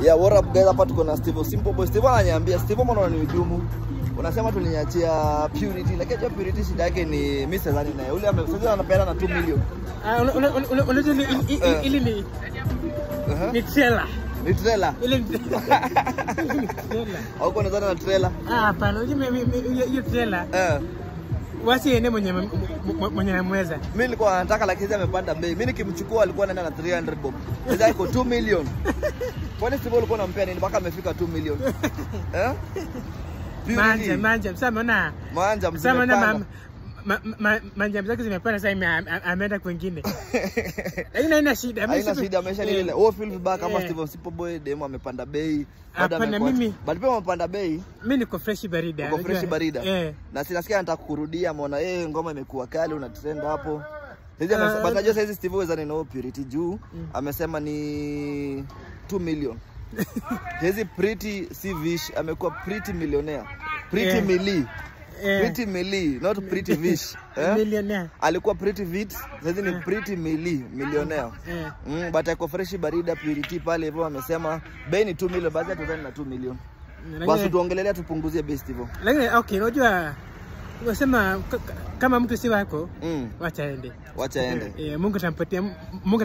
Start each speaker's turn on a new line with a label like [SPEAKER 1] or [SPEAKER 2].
[SPEAKER 1] Yeah, what up guys, hapa tuko na Steve Simple Boy. Steve ananiambia, Steve mbona unanihujumu? Unasema tuliniachia Purity, lakini hiyo Purity shida yake ni mimi sidhani naye. Yule amesema sasa anapeana na 2 million.
[SPEAKER 2] Ah, una- una- unajua ili-
[SPEAKER 1] Eh.
[SPEAKER 2] ili ni
[SPEAKER 1] Uh-huh.
[SPEAKER 2] ni trailer.
[SPEAKER 1] Ni trailer.
[SPEAKER 2] Ile ni trailer.
[SPEAKER 1] Hauko na zana na trailer?
[SPEAKER 2] Ah, hapana, hiyo- trailer
[SPEAKER 1] Eh.
[SPEAKER 2] wasi ene mwenye mwenye namweza.
[SPEAKER 1] Mimi nilikuwa nataka lakini hizi amepanda bei. Mimi nikimchukua alikuwa anaenda na 300 bob. Sasa iko 2 million. Kwani sivyo ulikuwa unampea nini mpaka amefika 2 million? Eh?
[SPEAKER 2] Manja, manja, msamaona.
[SPEAKER 1] Manja
[SPEAKER 2] sasa umeona
[SPEAKER 1] mzimepanga.
[SPEAKER 2] ma- ma- ma- manja zake zimepanda sasa ameenda kwingine. Lakini haina shida.
[SPEAKER 1] Haina shida maisha ni
[SPEAKER 2] eh,
[SPEAKER 1] wewe feel vibaya kama
[SPEAKER 2] Eh.
[SPEAKER 1] Steven Simple Boy demo amepanda bei
[SPEAKER 2] Hapana, mimi-
[SPEAKER 1] bali pia amepanda bei
[SPEAKER 2] Mimi niko fresh barida. niko
[SPEAKER 1] fresh barida
[SPEAKER 2] Eh.
[SPEAKER 1] na sinasikia anataka kurudia maona yeye ngoma imekuwa kali una trend hapo najua sasa Steve Weza ni no purity juu amesema ni 2 million hizi pretty si vish amekuwa pretty millionaire pretty
[SPEAKER 2] yeah.
[SPEAKER 1] mili
[SPEAKER 2] Eh.
[SPEAKER 1] pretty Millie, not pretty vish eh?
[SPEAKER 2] Millionaire.
[SPEAKER 1] alikuwa pretty vit sasa ni pretty Millie, millionaire
[SPEAKER 2] Eh.
[SPEAKER 1] Mm, but ako fresh barida purity pale hivyo amesema bei ni 2 million basi tutani na 2 million. Basi tuongelelea tupunguzie best hivyo.
[SPEAKER 2] Lakini okay, unajua unasema kama mtu si wako
[SPEAKER 1] Mm,
[SPEAKER 2] wacha aende.
[SPEAKER 1] wacha ende.
[SPEAKER 2] Eh, Mungu atampatia Mungu